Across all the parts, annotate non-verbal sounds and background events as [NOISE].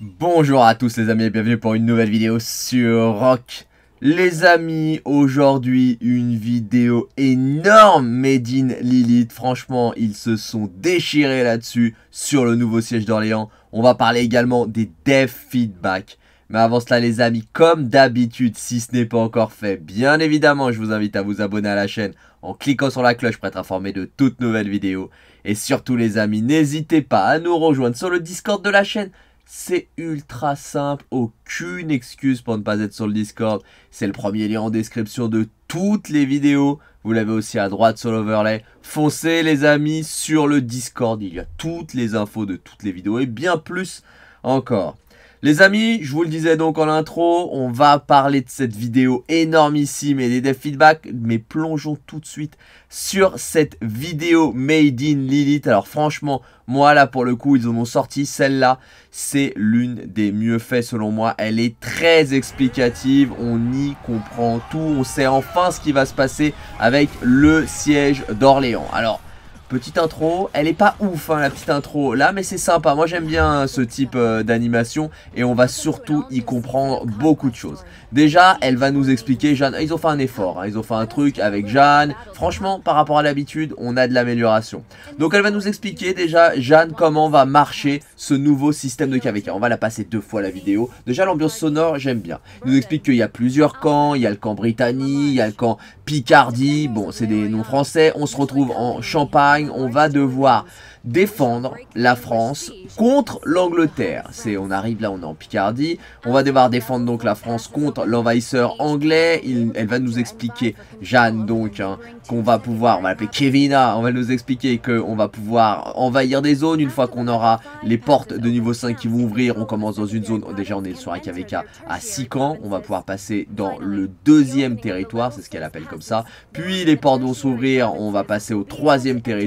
Bonjour à tous les amis et bienvenue pour une nouvelle vidéo sur Rock. Les amis, aujourd'hui une vidéo énorme made in Lilith. Franchement, ils se sont déchirés là-dessus sur le nouveau siège d'Orléans. On va parler également des dev feedback. Mais avant cela les amis, comme d'habitude, si ce n'est pas encore fait, bien évidemment, je vous invite à vous abonner à la chaîne en cliquant sur la cloche pour être informé de toutes nouvelles vidéos. Et surtout les amis, n'hésitez pas à nous rejoindre sur le Discord de la chaîne. C'est ultra simple, aucune excuse pour ne pas être sur le Discord. C'est le premier lien en description de toutes les vidéos. Vous l'avez aussi à droite sur l'overlay. Foncez les amis sur le Discord, il y a toutes les infos de toutes les vidéos et bien plus encore. Les amis, je vous le disais donc en intro, on va parler de cette vidéo énormissime et des dev feedback, mais plongeons tout de suite sur cette vidéo Made in Lilith. Alors franchement, moi là pour le coup, ils en ont sorti celle-là, c'est l'une des mieux faites selon moi. Elle est très explicative, on y comprend tout, on sait enfin ce qui va se passer avec le siège d'Orléans. Alors, Petite intro, elle est pas ouf hein, la petite intro. Là mais c'est sympa, moi j'aime bien ce type euh, d'animation et on va surtout y comprendre beaucoup de choses. Déjà elle va nous expliquer, Jeanne, ils ont fait un effort, hein. ils ont fait un truc avec Jeanne, franchement par rapport à l'habitude on a de l'amélioration. Donc elle va nous expliquer déjà Jeanne comment va marcher ce nouveau système de KVK, on va la passer deux fois la vidéo. Déjà l'ambiance sonore j'aime bien, il nous explique qu'il y a plusieurs camps, il y a le camp Britannie, il y a le camp Picardie, bon c'est des noms français, on se retrouve en Champagne, on va devoir défendre la France contre l'Angleterre. C'est, on arrive là, on est en Picardie. On va devoir défendre donc la France contre l'envahisseur anglais. elle va nous expliquer, Jeanne donc, hein, qu'on va pouvoir, on va l'appeler Kevina, on va nous expliquer qu'on va pouvoir envahir des zones une fois qu'on aura les portes de niveau 5 qui vont ouvrir. On commence dans une zone, déjà on est sur un KVK à 6 camps. On va pouvoir passer dans le deuxième territoire, c'est ce qu'elle appelle comme ça. Puis les portes vont s'ouvrir, on va passer au troisième territoire.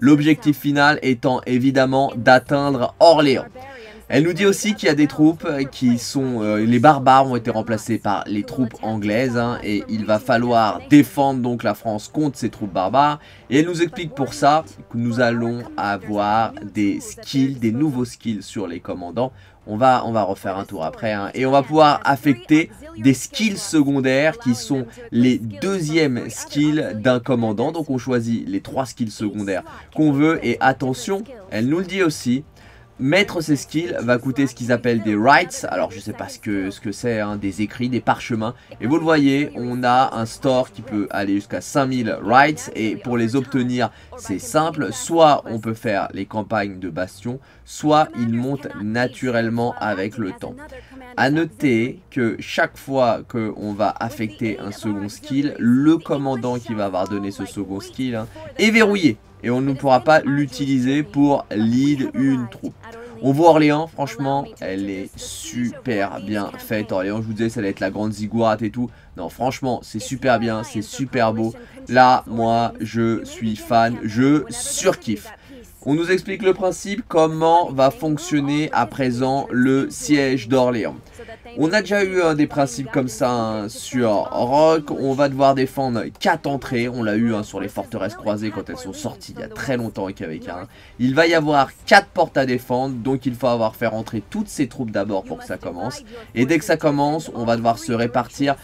L'objectif final étant évidemment d'atteindre Orléans. Elle nous dit aussi qu'il y a des troupes qui sont... Euh, les barbares ont été remplacés par les troupes anglaises hein, et il va falloir défendre donc la France contre ces troupes barbares. Et elle nous explique pour ça que nous allons avoir des skills, des nouveaux skills sur les commandants. On va, on va refaire un tour après hein, et on va pouvoir affecter des skills secondaires qui sont les deuxièmes skills d'un commandant. Donc on choisit les trois skills secondaires qu'on veut et attention, elle nous le dit aussi, Mettre ces skills va coûter ce qu'ils appellent des rights. Alors je sais pas ce que ce que c'est, hein, des écrits, des parchemins. Et vous le voyez, on a un store qui peut aller jusqu'à 5000 rights. Et pour les obtenir, c'est simple. Soit on peut faire les campagnes de bastion, soit ils montent naturellement avec le temps. A noter que chaque fois qu'on va affecter un second skill, le commandant qui va avoir donné ce second skill hein, est verrouillé et on ne pourra pas l'utiliser pour lead une troupe. On voit Orléans, franchement, elle est super bien faite. Orléans, je vous disais, ça va être la grande ziggurat et tout. Non, franchement, c'est super bien, c'est super beau. Là, moi, je suis fan, je surkiffe. On nous explique le principe, comment va fonctionner à présent le siège d'Orléans. On a déjà eu des principes comme ça hein, sur Rock. On va devoir défendre 4 entrées. On l'a eu hein, sur les forteresses croisées quand elles sont sorties il y a très longtemps avec un. Il va y avoir 4 portes à défendre. Donc il faut avoir faire entrer toutes ces troupes d'abord pour que ça commence. Et dès que ça commence, on va devoir se répartir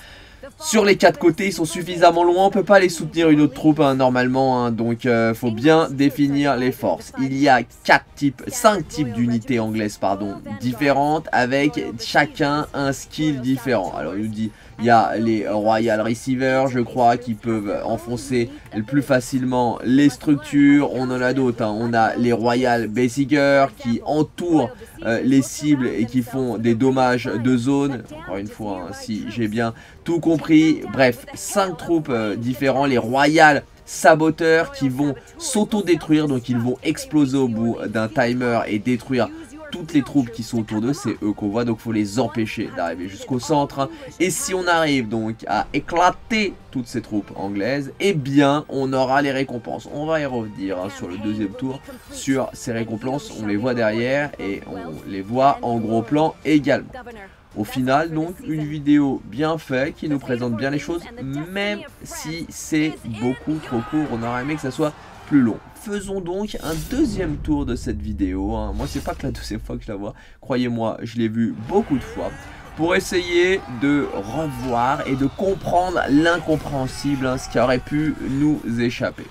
sur les quatre côtés, ils sont suffisamment loin, on peut pas les soutenir une autre troupe hein, normalement, hein. donc euh, faut bien définir les forces. Il y a quatre types, 5 types d'unités anglaises pardon, différentes avec chacun un skill différent. Alors il nous dit il y a les Royal Receivers, je crois, qui peuvent enfoncer plus facilement les structures. On en a d'autres. Hein. On a les Royal Basickers qui entourent euh, les cibles et qui font des dommages de zone. Encore une fois, si j'ai bien tout compris. Bref, 5 troupes euh, différents. Les Royal saboteurs qui vont s'auto-détruire, donc ils vont exploser au bout d'un timer et détruire toutes les troupes qui sont autour d'eux, c'est eux qu'on voit, donc il faut les empêcher d'arriver jusqu'au centre. Et si on arrive donc à éclater toutes ces troupes anglaises, eh bien on aura les récompenses. On va y revenir hein, sur le deuxième tour, sur ces récompenses, on les voit derrière et on les voit en gros plan également. Au final, donc, une vidéo bien faite qui nous présente bien les choses, même si c'est beaucoup trop court. On aurait aimé que ça soit plus long. Faisons donc un deuxième tour de cette vidéo. Hein. Moi, c'est pas que la deuxième fois que je la vois. Croyez-moi, je l'ai vu beaucoup de fois pour essayer de revoir et de comprendre l'incompréhensible, hein, ce qui aurait pu nous échapper.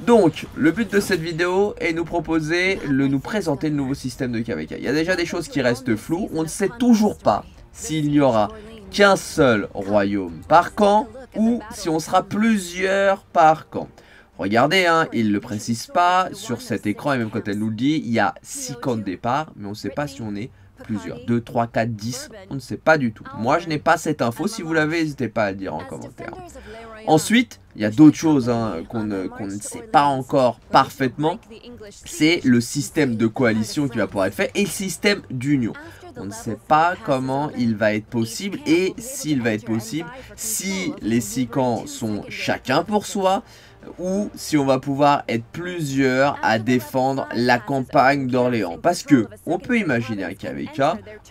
Donc, le but de cette vidéo est nous proposer, le, nous présenter le nouveau système de KVK. Il y a déjà des choses qui restent floues. On ne sait toujours pas s'il n'y aura qu'un seul royaume par camp ou si on sera plusieurs par camp. Regardez, hein, il ne le précise pas sur cet écran et même quand elle nous le dit, il y a 6 camps de départ, mais on ne sait pas si on est plusieurs. 2, 3, 4, 10, on ne sait pas du tout. Moi, je n'ai pas cette info. Si vous l'avez, n'hésitez pas à le dire en commentaire. Ensuite, il y a d'autres choses hein, qu'on ne, sait pas encore parfaitement. C'est le système de coalition qui va pouvoir être fait et le système d'union. On ne sait pas comment il va être possible et s'il va être possible si les six camps sont chacun pour soi ou si on va pouvoir être plusieurs à défendre la campagne d'Orléans. Parce que on peut imaginer un KVK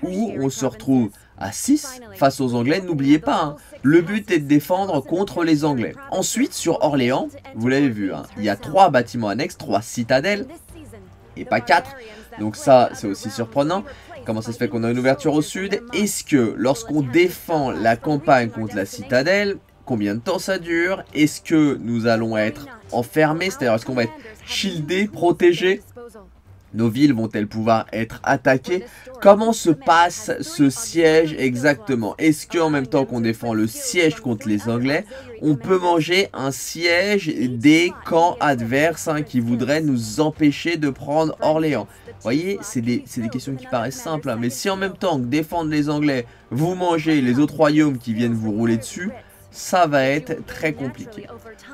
où on se retrouve à 6 face aux Anglais. N'oubliez pas, hein, le but est de défendre contre les Anglais. Ensuite, sur Orléans, vous l'avez vu, hein, il y a 3 bâtiments annexes, 3 citadelles, et pas 4. Donc ça, c'est aussi surprenant. Comment ça se fait qu'on a une ouverture au sud? Est-ce que lorsqu'on défend la campagne contre la citadelle, combien de temps ça dure, est-ce que nous allons être enfermés, c'est-à-dire est-ce qu'on va être shieldé, protégé nos villes vont-elles pouvoir être attaquées Comment se passe ce siège exactement Est-ce qu'en même temps qu'on défend le siège contre les Anglais, on peut manger un siège des camps adverses hein, qui voudraient nous empêcher de prendre Orléans Vous voyez, c'est des, des, questions qui paraissent simples, hein. mais si en même temps que défendre les Anglais, vous mangez les autres royaumes qui viennent vous rouler dessus, ça va être très compliqué.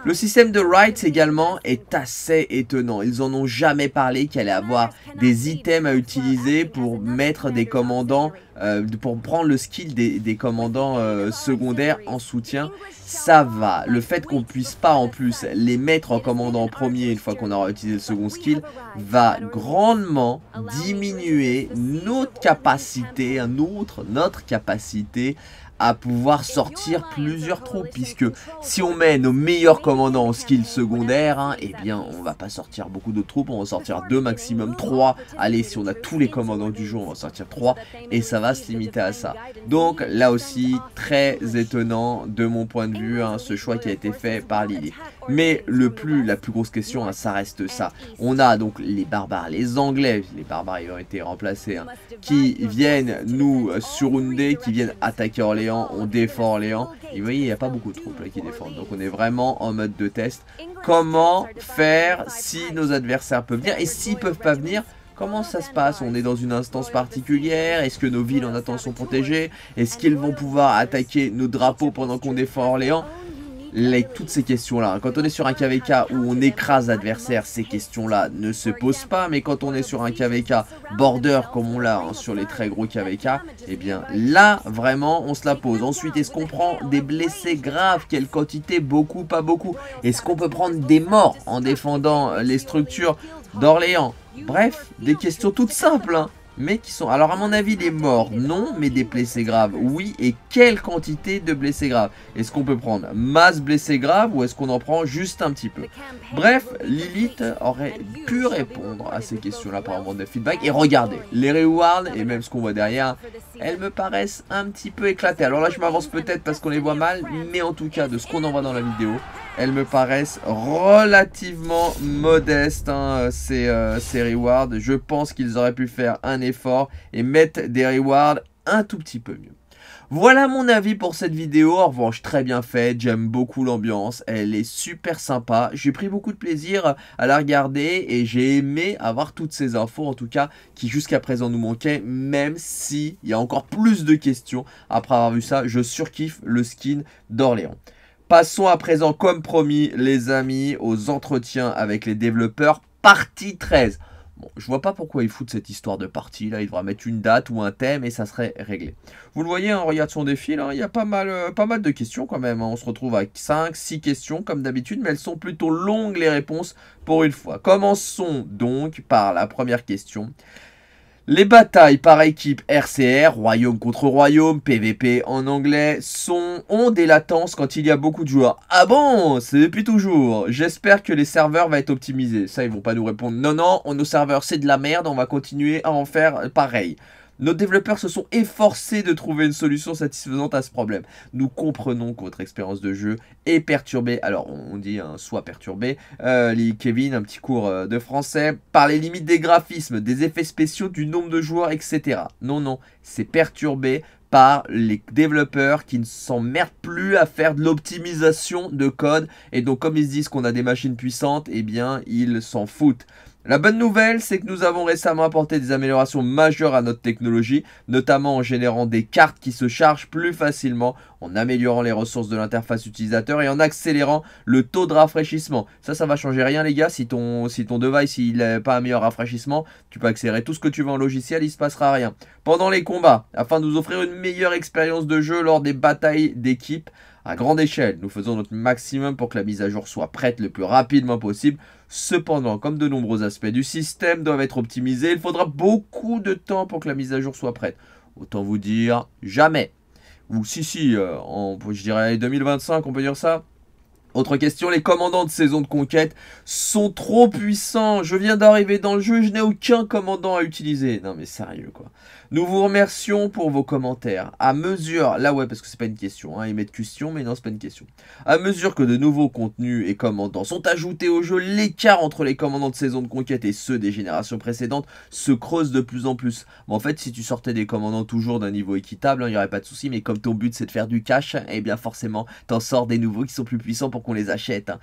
Le système de rights également est assez étonnant. Ils en ont jamais parlé qu'il allait avoir des items à utiliser pour mettre des commandants, euh, pour prendre le skill des, commandants euh, secondaires en soutien. Ça va. Le fait qu'on puisse pas en plus les mettre en commandant premier une fois qu'on aura utilisé le second skill va grandement diminuer notre capacité, un autre, notre capacité à pouvoir sortir plusieurs troupes puisque si on met nos meilleurs commandants en skill secondaire hein, eh bien on va pas sortir beaucoup de troupes on va sortir deux maximum trois. allez si on a tous les commandants du jeu on va sortir trois. et ça va se limiter à ça. Donc là aussi très étonnant de mon point de vue hein, ce choix qui a été fait par Lily mais le plus, la plus grosse question, hein, ça reste ça. On a donc les barbares, les anglais, les barbares ont été remplacés, hein, qui viennent nous surrounder, qui viennent attaquer Orléans, on défend Orléans. Et vous voyez, il n'y a pas beaucoup de troupes là qui défendent. Donc on est vraiment en mode de test. Comment faire si nos adversaires peuvent venir? Et s'ils peuvent pas venir, Comment ça se passe? On est dans une instance particulière? Est-ce que nos villes en attente sont protégées? Est-ce qu'ils vont pouvoir attaquer nos drapeaux pendant qu'on défend Orléans? Toutes ces questions-là. Quand on est sur un KVK où on écrase l'adversaire, ces questions-là ne se posent pas. Mais quand on est sur un KVK border comme on l'a hein, sur les très gros KVK, eh bien là, vraiment, on se la pose. Ensuite, est-ce qu'on prend des blessés graves? Quelle quantité? Beaucoup, pas beaucoup. Est-ce qu'on peut prendre des morts en défendant les structures d'Orléans? Bref, des questions toutes simples. Hein mais qui sont... Alors à mon avis des morts, non, mais des blessés graves, oui. Et quelle quantité de blessés graves? Est-ce qu'on peut prendre masse blessés graves ou est-ce qu'on en prend juste un petit peu? Bref, Lilith aurait pu répondre à ces questions-là par rapport des feedbacks. Et regardez, les rewards et même ce qu'on voit derrière, elles me paraissent un petit peu éclatées. Alors là, je m'avance peut-être parce qu'on les voit mal, mais en tout cas, de ce qu'on en voit dans la vidéo, elles me paraissent relativement modestes, hein, ces, euh, ces rewards. Je pense qu'ils auraient pu faire un effort et mettre des rewards un tout petit peu mieux. Voilà mon avis pour cette vidéo, en revanche très bien faite, j'aime beaucoup l'ambiance, elle est super sympa, j'ai pris beaucoup de plaisir à la regarder et j'ai aimé avoir toutes ces infos en tout cas qui jusqu'à présent nous manquaient, même si il y a encore plus de questions après avoir vu ça, je surkiffe le skin d'Orléans. Passons à présent, comme promis, les amis, aux entretiens avec les développeurs, partie 13. Bon, je vois pas pourquoi il fout cette histoire de partie, là, il devra mettre une date ou un thème et ça serait réglé. Vous le voyez, on regarde son défi, là, il y a pas mal, euh, pas mal de questions quand même, hein. on se retrouve avec 5, 6 questions comme d'habitude, mais elles sont plutôt longues les réponses pour une fois. Commençons donc par la première question. Les batailles par équipe RCR, royaume contre royaume, PVP en anglais, sont, ont des latences quand il y a beaucoup de joueurs. Ah bon? C'est depuis toujours. J'espère que les serveurs vont être optimisés. Ça, ils vont pas nous répondre. Non, non, nos serveurs, c'est de la merde, on va continuer à en faire pareil. Nos développeurs se sont efforcés de trouver une solution satisfaisante à ce problème. Nous comprenons que votre expérience de jeu est perturbée, alors on dit un soit perturbée, euh, Kevin, un petit cours euh, de français, par les limites des graphismes, des effets spéciaux, du nombre de joueurs, etc. Non, non, c'est perturbé par les développeurs qui ne s'emmerdent plus à faire de l'optimisation de code. Et donc comme ils se disent qu'on a des machines puissantes, eh bien ils s'en foutent. La bonne nouvelle, c'est que nous avons récemment apporté des améliorations majeures à notre technologie, notamment en générant des cartes qui se chargent plus facilement, en améliorant les ressources de l'interface utilisateur et en accélérant le taux de rafraîchissement. Ça, ça va changer rien les gars, si ton, si ton device n'a pas un meilleur rafraîchissement, tu peux accélérer tout ce que tu veux en logiciel, il se passera rien. Pendant les combats, afin de nous offrir une meilleure expérience de jeu lors des batailles d'équipe, à grande échelle. Nous faisons notre maximum pour que la mise à jour soit prête le plus rapidement possible. Cependant, comme de nombreux aspects du système doivent être optimisés, il faudra beaucoup de temps pour que la mise à jour soit prête. Autant vous dire, jamais. Ou si, si, euh, je dirais 2025, on peut dire ça autre question, les commandants de saison de conquête sont trop puissants. Je viens d'arriver dans le jeu, je n'ai aucun commandant à utiliser. Non mais sérieux quoi. Nous vous remercions pour vos commentaires. À mesure, là ouais parce que c'est pas une question, hein, ils mettent question mais non c'est pas une question. À mesure que de nouveaux contenus et commandants sont ajoutés au jeu, l'écart entre les commandants de saison de conquête et ceux des générations précédentes se creuse de plus en plus. en fait si tu sortais des commandants toujours d'un niveau équitable, il hein, n'y aurait pas de souci, mais comme ton but c'est de faire du cash, eh bien forcément t'en sors des nouveaux qui sont plus puissants pour qu'on les achète. Hein.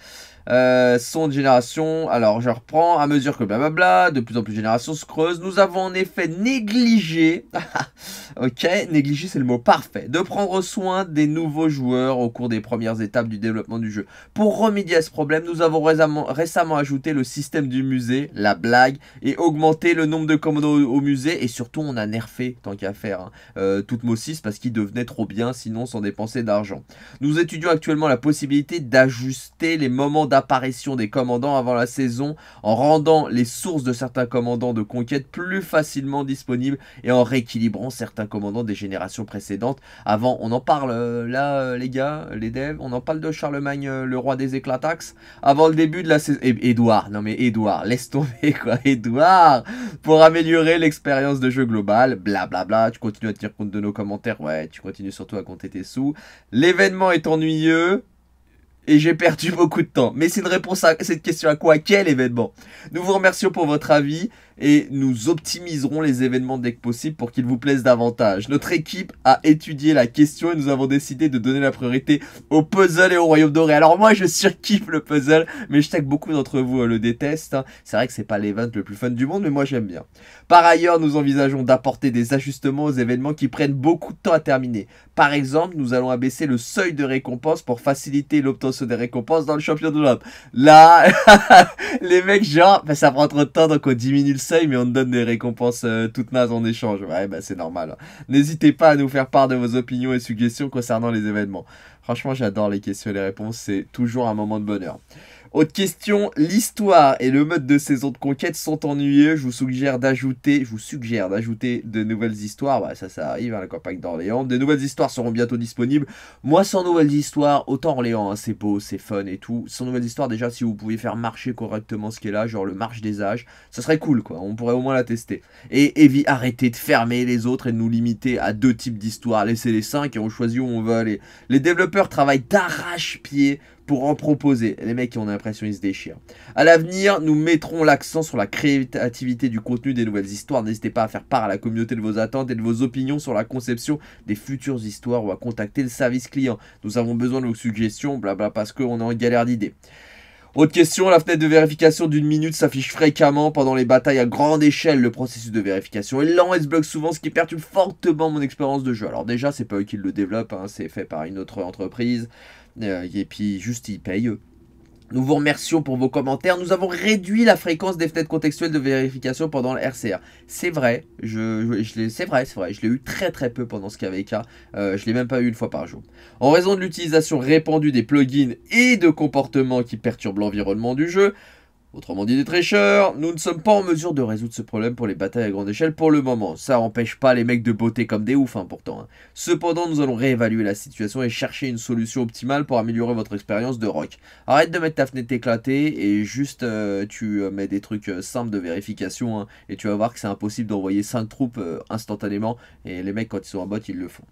Euh, son génération, alors je reprends, à mesure que blablabla, de plus en plus de générations se creusent, nous avons en effet négligé, [LAUGHS] ok, négligé c'est le mot parfait, de prendre soin des nouveaux joueurs au cours des premières étapes du développement du jeu. Pour remédier à ce problème, nous avons récemment, ajouté le système du musée, la blague, et augmenté le nombre de commandos au, musée, et surtout on a nerfé, tant qu'à faire, hein, euh, parce qu'il devenait trop bien, sinon sans dépenser d'argent. Nous étudions actuellement la possibilité d'ajuster les moments d'apparition des commandants avant la saison en rendant les sources de certains commandants de conquête plus facilement disponibles et en rééquilibrant certains commandants des générations précédentes. Avant, on en parle euh, là euh, les gars, les devs, on en parle de Charlemagne, euh, le roi des éclatax. Avant le début de la saison... Edouard, non mais Edouard, laisse tomber quoi, [LAUGHS] Edouard Pour améliorer l'expérience de jeu global, blablabla, bla bla, tu continues à tenir compte de nos commentaires, ouais, tu continues surtout à compter tes sous. L'événement est ennuyeux, et j'ai perdu [LAUGHS] beaucoup de temps. Mais c'est une réponse à cette question à quoi? Quel événement? Nous vous remercions pour votre avis et nous optimiserons les événements dès que possible pour qu'ils vous plaisent davantage. Notre équipe a étudié la question et nous avons décidé de donner la priorité au puzzle et au royaume doré. Alors moi je surkiffe le puzzle, mais je sais que beaucoup d'entre vous euh, le détestent. Hein. C'est vrai que c'est pas l'event le plus fun du monde, mais moi j'aime bien. Par ailleurs, nous envisageons d'apporter des ajustements aux événements qui prennent beaucoup de temps à terminer. Par exemple, nous allons abaisser le seuil de récompense pour faciliter l'obtention des récompenses dans le champion de l'homme. Là, [LAUGHS] les mecs genre, bah, ça prend trop de temps donc on diminue le mais on te donne des récompenses euh, toutes nazes en échange. Ouais, bah c'est normal. N'hésitez pas à nous faire part de vos opinions et suggestions concernant les événements. Franchement, j'adore les questions et les réponses, c'est toujours un moment de bonheur. Autre question, l'histoire et le mode de saison de conquête sont ennuyeux. Je vous suggère d'ajouter, je vous suggère d'ajouter de nouvelles histoires. Bah, ça, ça arrive, hein, la campagne d'Orléans. De nouvelles histoires seront bientôt disponibles. Moi, sans nouvelles histoires, autant Orléans, hein, c'est beau, c'est fun et tout. Sans nouvelles histoires, déjà, si vous pouvez faire marcher correctement ce qui est là, genre le marche des âges, ça serait cool, quoi. On pourrait au moins la tester. Et, et arrêtez de fermer les autres et de nous limiter à deux types d'histoires. Laissez les cinq et on choisit où on veut aller. Les développeurs travaillent d'arrache-pied pour en proposer. Les mecs, ont l'impression ils se déchirent. À l'avenir, nous mettrons l'accent sur la créativité du contenu des nouvelles histoires. N'hésitez pas à faire part à la communauté de vos attentes et de vos opinions sur la conception des futures histoires ou à contacter le service client. Nous avons besoin de vos suggestions, blabla, parce qu'on est en galère d'idées. Autre question, la fenêtre de vérification d'une minute s'affiche fréquemment pendant les batailles à grande échelle. Le processus de vérification est lent et se bloque souvent, ce qui perturbe fortement mon expérience de jeu. Alors déjà, c'est pas eux qui le développent, hein, c'est fait par une autre entreprise. Euh, et puis juste ils payent Nous vous remercions pour vos commentaires. Nous avons réduit la fréquence des fenêtres contextuelles de vérification pendant le RCR. C'est vrai, je, c'est vrai, c'est vrai. Je l'ai eu très très peu pendant ce KVK. Euh, je l'ai même pas eu une fois par jour. En raison de l'utilisation répandue des plugins et de comportements qui perturbent l'environnement du jeu, Autrement dit des tricheurs, nous ne sommes pas en mesure de résoudre ce problème pour les batailles à grande échelle pour le moment. Ça empêche pas les mecs de botter comme des oufs hein, pourtant. Hein. Cependant, nous allons réévaluer la situation et chercher une solution optimale pour améliorer votre expérience de rock. Arrête de mettre ta fenêtre éclatée et juste euh, tu euh, mets des trucs euh, simples de vérification hein, et tu vas voir que c'est impossible d'envoyer 5 troupes instantanément et les mecs quand ils sont en bot ils le font.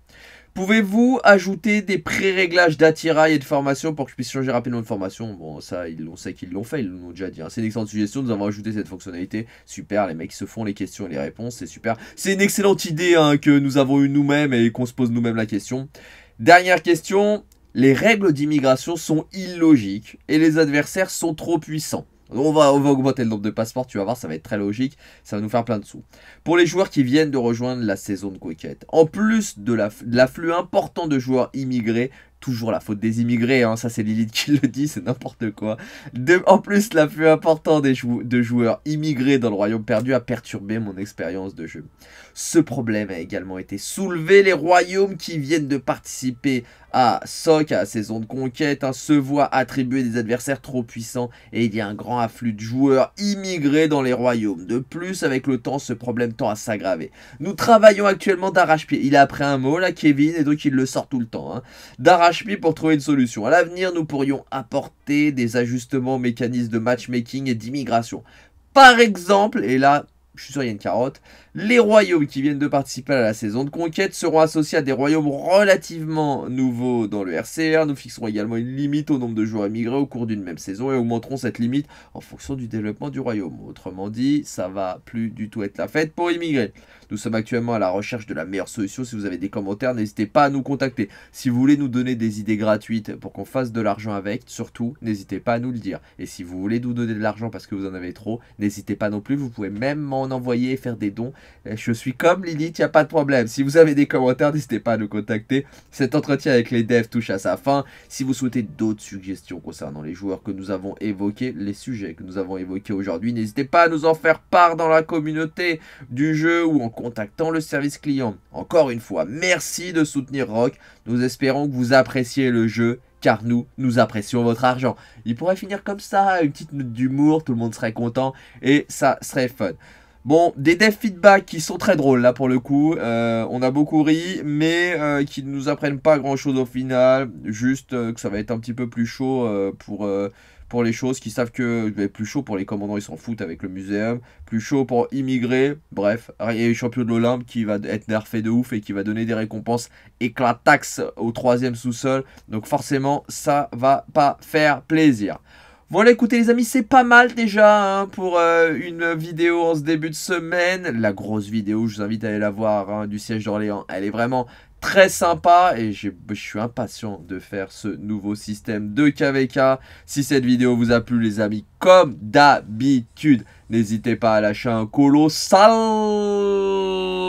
Pouvez-vous ajouter des pré-réglages d'attirail et de formation pour que je puisse changer rapidement de formation? Bon, ça, on sait qu'ils l'ont fait, ils l'ont déjà dit. Hein. C'est une excellente suggestion, nous avons ajouté cette fonctionnalité. Super, les mecs se font les questions et les réponses, c'est super. C'est une excellente idée hein, que nous avons eu nous-mêmes et qu'on se pose nous-mêmes la question. Dernière question, les règles d'immigration sont illogiques et les adversaires sont trop puissants. On va, augmenter le nombre de passeports, tu vas voir, ça va être très logique, ça va nous faire plein de sous. Pour les joueurs qui viennent de rejoindre la saison de Quicket, en plus de l'afflux important de joueurs immigrés, toujours la faute des immigrés, hein, ça c'est Lilith qui le dit, c'est n'importe quoi. en plus, l'afflux important des de joueurs immigrés dans le royaume perdu a perturbé mon expérience de jeu. Ce problème a également été soulevé, les royaumes qui viennent de participer à SOC, à la saison de conquête, hein, se voient attribuer des adversaires trop puissants et il y a un grand afflux de joueurs immigrés dans les royaumes. De plus, avec le temps, ce problème tend à s'aggraver. Nous travaillons actuellement d'arrache-pied. Il a appris un mot là, Kevin, et donc il le sort tout le temps. Hein. Pour trouver une solution. À l'avenir, nous pourrions apporter des ajustements aux mécanismes de matchmaking et d'immigration. Par exemple, et là, je suis sûr il y a une carotte, les royaumes qui viennent de participer à la saison de conquête seront associés à des royaumes relativement nouveaux dans le RCR. Nous fixerons également une limite au nombre de joueurs émigrés au cours d'une même saison et augmenterons cette limite en fonction du développement du royaume. Autrement dit, ça va plus du tout être la fête pour immigrer. Nous sommes actuellement à la recherche de la meilleure solution. Si vous avez des commentaires, n'hésitez pas à nous contacter. Si vous voulez nous donner des idées gratuites pour qu'on fasse de l'argent avec, surtout, n'hésitez pas à nous le dire. Et si vous voulez nous donner de l'argent parce que vous en avez trop, n'hésitez pas non plus. Vous pouvez même m'en envoyer et faire des dons. Je suis comme Lilith, il n'y a pas de problème. Si vous avez des commentaires, n'hésitez pas à nous contacter. Cet entretien avec les devs touche à sa fin. Si vous souhaitez d'autres suggestions concernant les joueurs que nous avons évoqués, les sujets que nous avons évoqués aujourd'hui, n'hésitez pas à nous en faire part dans la communauté du jeu ou en contactant le service client. Encore une fois, merci de soutenir Rock. Nous espérons que vous appréciez le jeu car nous, nous apprécions votre argent. Il pourrait finir comme ça, une petite note d'humour, tout le monde serait content et ça serait fun. Bon, des dev feedback qui sont très drôles là pour le coup, euh, on a beaucoup ri, mais euh, qui ne nous apprennent pas grand chose au final, juste euh, que ça va être un petit peu plus chaud pour les choses, qui savent que plus chaud pour les commandants, ils s'en foutent avec le muséum, plus chaud pour immigrer, bref, il y a champion de l'Olympe qui va être nerfé de ouf et qui va donner des récompenses éclatax au troisième sous-sol, donc forcément ça va pas faire plaisir. Voilà, écoutez les amis, c'est pas mal déjà hein, pour euh, une vidéo en ce début de semaine. La grosse vidéo, je vous invite à aller la voir, hein, du siège d'Orléans. Elle est vraiment très sympa et je suis impatient de faire ce nouveau système de KVK. Si cette vidéo vous a plu les amis, comme d'habitude, n'hésitez pas à lâcher un colossal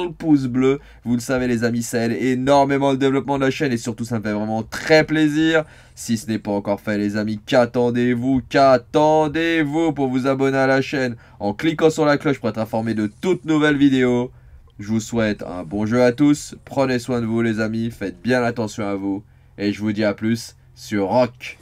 pouce bleu. Vous le savez les amis, ça aide énormément le développement de la chaîne et surtout ça me fait vraiment très plaisir. Si ce n'est pas encore fait les amis, qu'attendez-vous? Qu'attendez-vous pour vous abonner à la chaîne? En cliquant sur la cloche pour être informé de toutes nouvelles vidéos je vous souhaite un bon jeu à tous. Prenez soin de vous les amis. Faites bien attention à vous. Et je vous dis à plus sur Rock.